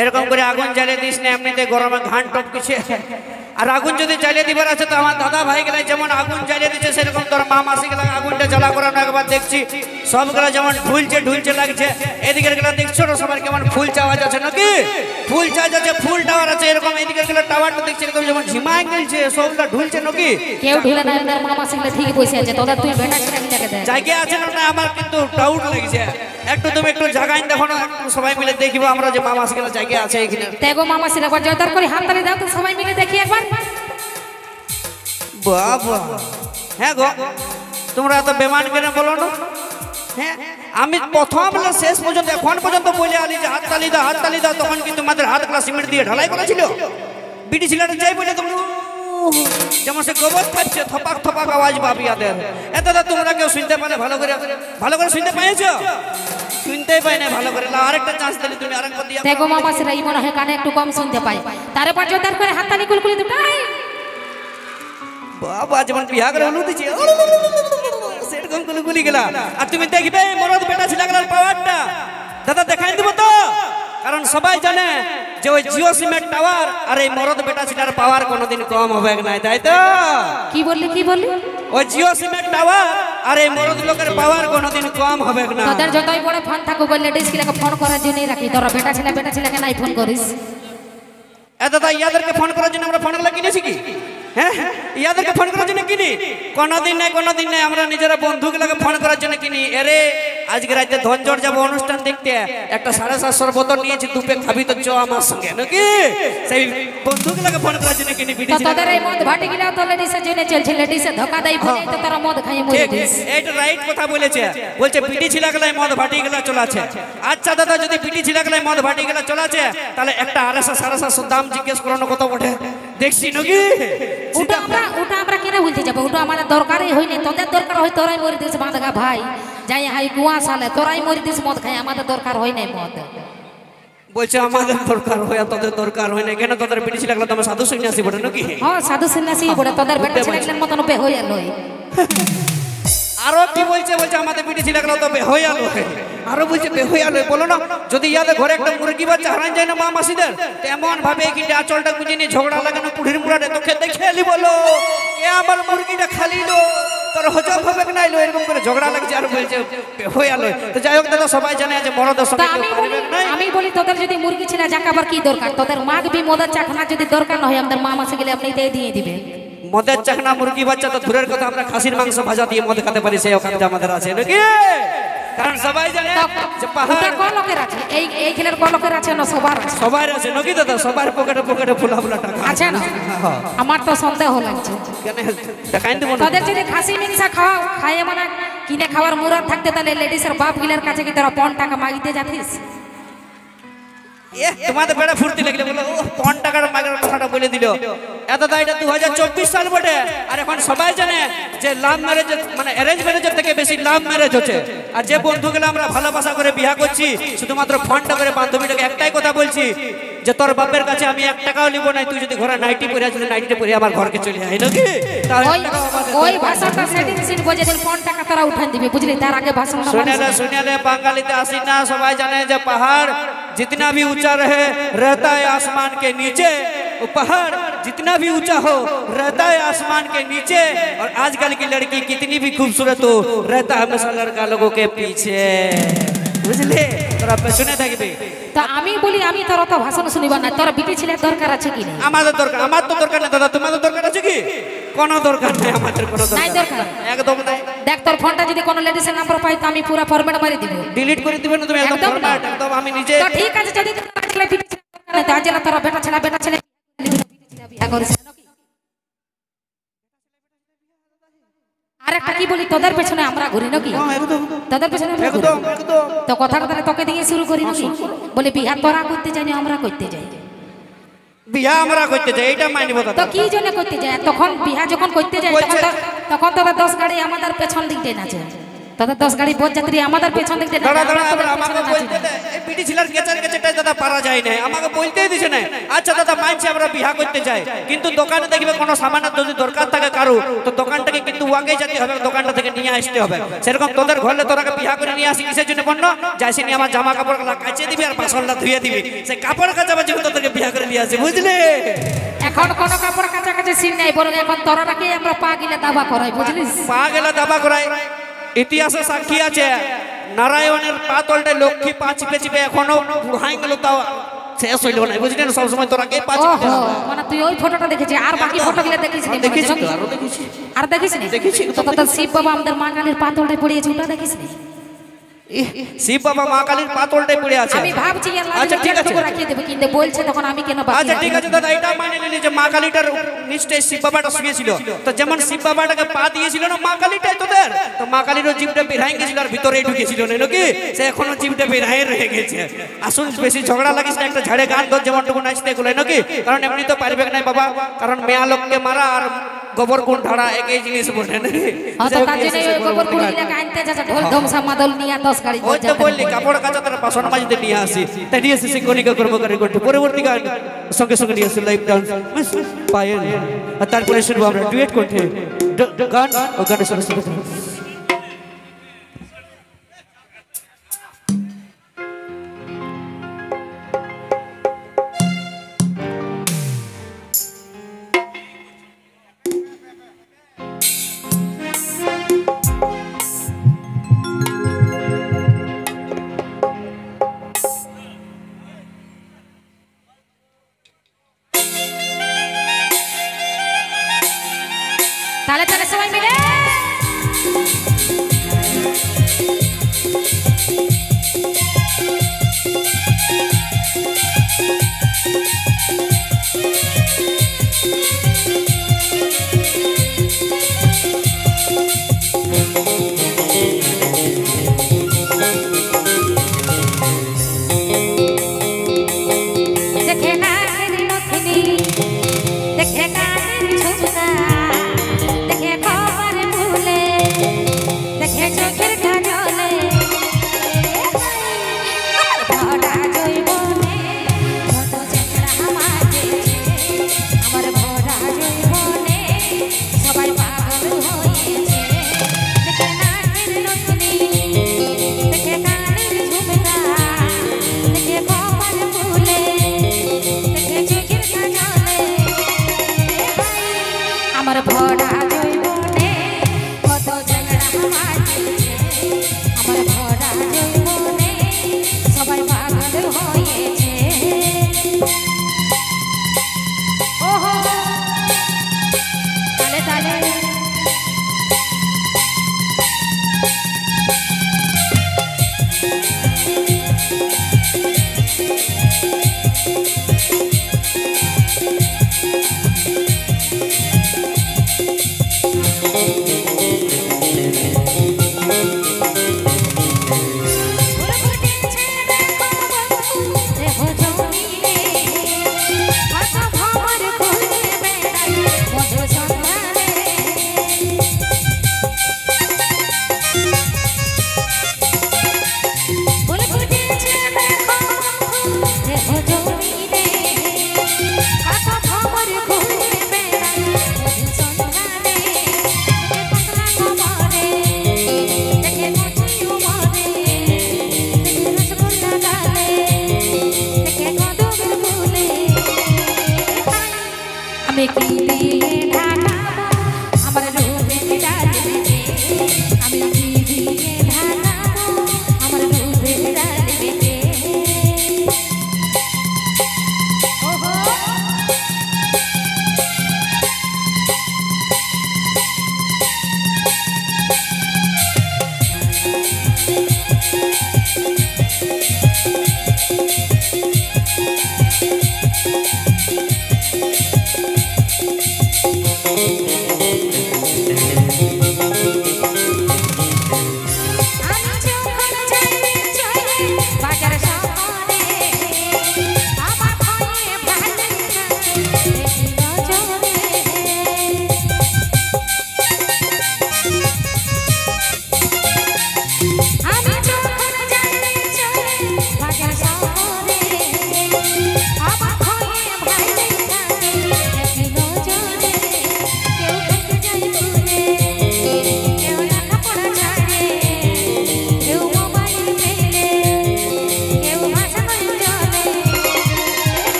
এরকম করে আগুন জ্বালিয়ে দিস না এমনিতে গরমে ঘান টপকিছে। আর আগুন যদি জ্বালিয়ে দিবার আছে তো আমার দাদা ভাই গেলে যেমন আগুন জ্বালিয়ে দিচ্ছে সেরকম তোর মা মাসি গেলে আগুনটা জ্বালা করানো একবার দেখছি সবগুলো যেমন ঢুলছে ঢুলছে লাগছে। এদিকেরগুলো দেখছ না সবার কেমন ফুল চাওয়াজ আছে নাকি? ফুল চাওয়াজ আছে ফুল টাওয়ার আছে এরকম এদিকেরগুলো টাওয়ারটা দেখছি এরকম যেমন ঝিমায় গেলছে সবগুলো ঢুলছে নাকি? কেউ ঢিলে না এদের মামা সিংলে ঠিক বসে আছে তোদের তুই বেটা জায়গা আছে না আমার কিন্তু ডাউট লাগছে। একটু তুমি একটু জায়গায় দেখো না সবাই মিলে দেখিব আমরা যে মামা সেখানে জায়গা আছে এখানে। তেগো মামা সিং একবার জয়দার করে হাত তালি দাও তো সবাই মিলে দেখি একবার। বাবা। হ্যাঁ গো তোমরা এত বেমান কেন বলো না? হ্যাঁ আমি প্রথম শেষ পর্যন্ত এখন পর্যন্ত বলে আলি যে হাত তালি দাও হাত তালি দাও তখন কিন্তু আমাদের হাত গ্লাস সিমেন্ট দিয়ে ঢালাই করেছিল? বিটি ছেলেটা যাই বলে তোমরা। যেমন সে গোবর পাচ্ছে থপাক থপাক আওয়াজ পাবি আদের এত তো তোমরা কেউ শুনতে পারে? ভালো করে ভালো করে শুনতে পাইছো শুনতেই পাই না ভালো করে। না আরেকটা চান্স দিলে তুমি আরেকবার দিয়া তেগো মামা সিং এই মনে হয় কানে একটু কম শুনতে পাই করে কুলকুলি দুটাই। বাবা যেমন বিয়া করে হলু দিছে সেরকম গুলি। আর তুমি দেখবে মরদ বেটা ছিল গেলার পাওয়ারটা। দাদা দেখাই দিব তো? কারণ সবাই জানে যে ওই জিও সিমের টাওয়ার আর এই মরদ বেটা ছিলার পাওয়ার কোনোদিন কম হবে না তাই তো? কি বললি কি বললি? ওই জিও সিমেন্ট টাওয়ার আর এই মরদ লোকের পাওয়ার কোনোদিন কম হবে না। তোদের যতই বড় ফোন থাকুক লেডিস গুলাকে ফোন করার জন্যই রাখি। তোরা বেটা ছেলে বেটা ছেলেকে নাই ফোন করিস। এ দাদা ইয়াদেরকে ফোন করার জন্য আমরা ফোনগুলো কিনেছি কি? হ্যাঁ? ইয়াদেরকে ফোন করার জন্য কিনি? কোনোদিন নাই কোনোদিন নাই আমরা নিজেরা বন্ধুগুলোকে ফোন করার জন্য কিনি। এরে আজকে রাতে ধনজর যাব অনুষ্ঠান দেখতে। একটা সাড়ে সাতশোর বোতল নিয়েছি দুপে খাবি তো চ আমার সঙ্গে নাকি? সেই বন্ধুগুলোকে ফোন করার জন্য কিনি তো তোদের এই মদ ভাটি গিলাও তো লেডিসের জন্য চলছে লেডিসে ধোকা দেয় বলে তো তোরা মদ খাইয়ে মরে দিস এইটা রাইট কথা বলেছে। বলছে পিটি ছিলা গেলে মদ ভাটি গেলা চলাছে। আচ্ছা দাদা যদি পিটি ছিলা গেলে মদ ভাটি গেলা চলাছে তাহলে একটা আড়াইশো সাড়ে সাতশো দাম জিজ্ঞেস করানো কত বটে। দেখছি নাকি? ওটা আমরা ওটা আমরা কেন বলতে যাব? ওটা আমাদের দরকারই হয়নি। তোদের দরকার হয় তোরাই মরে দিস বাঁধগা ভাই। যাই হাই কুয়া সালে তোরাই মরিতিস মদ খাই আমাদের দরকার হয় নাই মদ। বলছে আমাদের দরকার হয় তোদের দরকার হয় না কেন তোদের পিটি ছিলা গেলে তোমার সাধু সন্ন্যাসী বটে নাকি? হ্যাঁ সাধু সন্ন্যাসী বলে তোদের বেটা ছেলেগুলোর মতন পে হয়ে লই আরও কি বলছে? বলছে আমাদের পিটি ছিলা গেলে তো বেহই আলো। আরও বলছে বেহই আলো। বলো না যদি ইয়াদের ঘরে একটা মুরগি বাচ্চা হারান যায় না মা মাসিদের তেমন ভাবে কি আচলটা গুঁজে নিয়ে ঝগড়া লাগানো পুঢির মুড়াটা তোকে দেখে এলি বলো। এ আমার মুরগিটা খালি লো তোর হজম হবে এরকম করে ঝগড়া লাগছে আর বলছে বেহই আলো। তো যাই হোক দাদা সবাই জানে যে আমি বলি তোদের যদি মুরগি ছিল যাকে আবার কি দরকার? তোদের মাগ বি মদের চাখনা যদি দরকার না হয় আমাদের মা মাসে গেলে আপনি দিয়ে দিয়ে দিবে মদের চাকনা মুরগি বাচ্চা তো দূরের কথা আমরা খাসির মাংস ভাজা দিয়ে মদ খেতে পারি সেই ওখানে আমাদের আছে নাকি? কারণ সবাই জানে যে পাহাড় ক লোকের আছে? এই এই খেলের ক লোকের আছে না সবার সবার আছে নাকি দাদা? সবার পকেটে পকেটে ফুলা ফুলা টাকা। আছে না? আমার তো সন্দেহ লাগছে। কেন? দেখাই দেবো না। তোদের যদি খাসি মিংসা খাওয়া মানে কিনে খাওয়ার মুরাদ থাকতে তাহলে লেডিসের বাপ গিলার কাছে কি তারা পন টাকা মাগিতে যাতিস? এ তোমাদের বেড়া ফুর্তি লাগলে বলো ও পন টাকার মাগের কথাটা বলে দিল? এত দা এটা দু হাজার চব্বিশ সাল বটে। আর এখন সবাই জানে যে লাভ ম্যারেজ মানে অ্যারেঞ্জ ম্যারেজের থেকে বেশি লাভ ম্যারেজ হচ্ছে। আর যে বন্ধুগুলো আমরা ভালোবাসা করে বিয়া করছি শুধুমাত্র ফোনটা করে বান্ধবীটাকে একটাই কথা বলছি যে তোর বাপের কাছে আমি এক টাকাও নিব না তুই যদি ঘরে নাইটি পরে আসলে নাইটিটা পরে আমার ঘরকে চলে আয় নাকি? ওই ভাষাটা সেদিন সিন বোঝে দিন কোন টাকা তারা উঠান দিবে বুঝলি? তার আগে ভাষণ শুনে শুনে বাঙালিতে আসি না সবাই জানে যে পাহাড় जितना भी ऊँचा रहे, रहता है आसमान के नीचे। पहाड़ जितना भी ऊँचा हो, रहता है आसमान के नीचे। और आजकल की लड़की कितनी भी खूबसूरत हो, रहता है हमेशा लड़का लोगों के पीछे। বুঝলে? তোরা পে- শুনে থাকবি। তা আমি বলি আমি তোর অত ভাষণ শুনিবার না। তোর বিটি ছেলের দরকার আছে কি নেই আমাদের দরকার আমার তো দরকার নেই দাদা তোমাদের দরকার আছে কি? কোনো দরকার নেই আমাদের কোনো নাই দরকার। একদম নাই। দেখ তোর ফোনটা যদি কোনো লেডিসের নাম্বার পাই তো আমি পুরো ফরম্যাট মারি দিব। ডিলিট করে দিবেন তুমি একদম না। format, একদম। আমি নিজে তো ঠিক আছে যদি তোর ছেলে বিটি ছেলে দরকার নেই, তো আজ এলা তোর বেটা ছেলে বেটা ছেলে। বিয়া করিস না নাকি? আর একটা কি বলি? তোদের পেছনে আমরা ঘুরি নাকি? তোদের পেছনে তো কথা কথা তোকে দিয়ে শুরু করি নাকি? বলে বিহা তোরা করতে জানি আমরা করতে যাই? বিয়া আমরা করতে চাই এটা মানব তো কি জন্য করতে যাই? তখন বিহা যখন করতে যাই তখন তো- দশ গাড়ি আমাদের পেছন দিকে নাচে। তোদের দশ গাড়ি বোধ যাত্রী আমাদের পেছন দিক আমরা আমাকে বলতে দে এই ছিলার দাদা পারা যায় না আমাকে বলতেই দিছে না আচ্ছা দাদা মানছি আমরা বিহা করতে কিন্তু দোকানে দেখবে কোনো সামানের যদি দরকার থাকে কারও তো দোকানটাকে কিন্তু ওয়াকে যেতে হবে দোকানটা থেকে নিয়ে আসতে হবে। সেরকম তোদের ঘরে তোরাকে বিহা করে নিয়ে আসি কিসের জন্য বন্য? যাইসি নিয়ে আমার জামা কাপড় কাচে দিবি আর বাসনটা ধুয়ে দিবি। সে কাপড় তোদেরকে বিহা করে নিয়ে আসি বুঝলি? এখন কোনো কাপড় কাছাকাছি সিন নাই বরং এখন তোরাকে আমরা পা গিলে দাবা করাই বুঝলিস? পা গেলে দাবা করায় ইতিহাসে সাক্ষী আছে নারায়ণের পাতলটে লক্ষ্মী পা চিপে চিপে এখনও বুড়াই গেল তাও শেষ হইল না বুঝলি সবসময় তোরা কে পা চিপতে ওহো হবে। মানে তুই ওই ফটোটা দেখেছিস আর বাকি ফটো গুলো দেখিস নি দেখেছি দেখেছি। আর দেখিস নি দেখেছি, তো শিব বাবা আমাদের মা কালীর পাতলটায় পড়িয়েছে ওটা দেখিস নি শিব বাবা মা কালীর পাতলটাই পড়ে আছে। আমি ভাবছি আচ্ছা ঠিক আছে। রাখিয়ে দেবো কিন্তু বলছে তখন আমি কেন আচ্ছা ঠিক আছে দাদা এটা মানে নিলি যে মা কালীটার নিশ্চয় শিব বাবাটা শুয়েছিল। তো যেমন শিব বাবাটাকে পা দিয়েছিল না মা কালীটাই তোদের তো মা কালীরও জিভটা বেরাই গেছিল আর ঢুকেছিল না নাকি সে এখনও জিভটা বেরাই রয়ে গেছে। আসুন বেশি ঝগড়া লাগিস না একটা ঝাড়ে গান তোর যেমন টুকু নাচতে গুলো নাকি কারণ এমনি তো পারবে না বাবা। কারণ মেয়া লোককে মারা আর গোবর কোন ধারা একই জিনিস বসে নেই আচ্ছা তো তার জন্য গোবর কোনগুলো কাইতে যাচ্ছে ঢোল ধমসা মাদল নিয়া দশ গাড়ি ওই তো বললি কাপড় কাচা তারা বাসন দিয়ে নিয়ে আসি। তাই নিয়ে এসে সিঙ্গনিকা করব করে করতে পরবর্তী গান সঙ্গে সঙ্গে নিয়ে আসি লাইভ ডান্স পায়েল। আর তারপরে শুনব আমরা ডুয়েট করতে। গান ও গানের সঙ্গে সঙ্গে।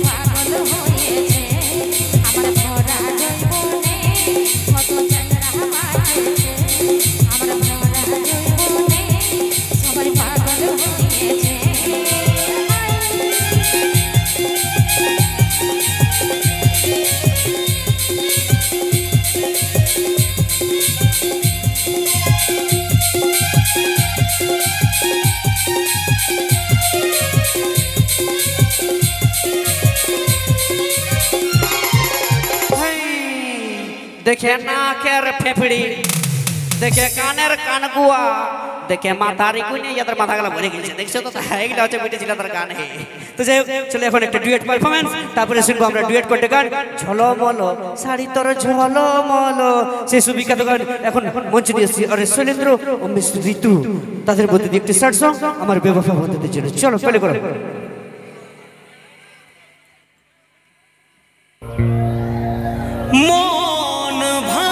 para দেখে নাকের ফেফড়ি দেখে কানের কানগুয়া দেখে মাথার ইকুনে ইয়াদের মাথা গলা ভরে গেছে দেখছ তো এইগুলা হচ্ছে বেটে ছিল তার গান হে তো যাই চলে এখন একটা ডুয়েট পারফরমেন্স তারপরে শুনব আমরা ডুয়েট করতে গান ঝলমল শাড়ি তোর ঝলমল সেই সুবিখ্যাত গান এখন মঞ্চ দিয়ে এসেছি আরে শৈলেন্দ্র ও মিস ঋতু তাদের মধ্যে একটি শার্ট সং আমার ব্যবসা বন্ধুদের জন্য চলো পেলে করো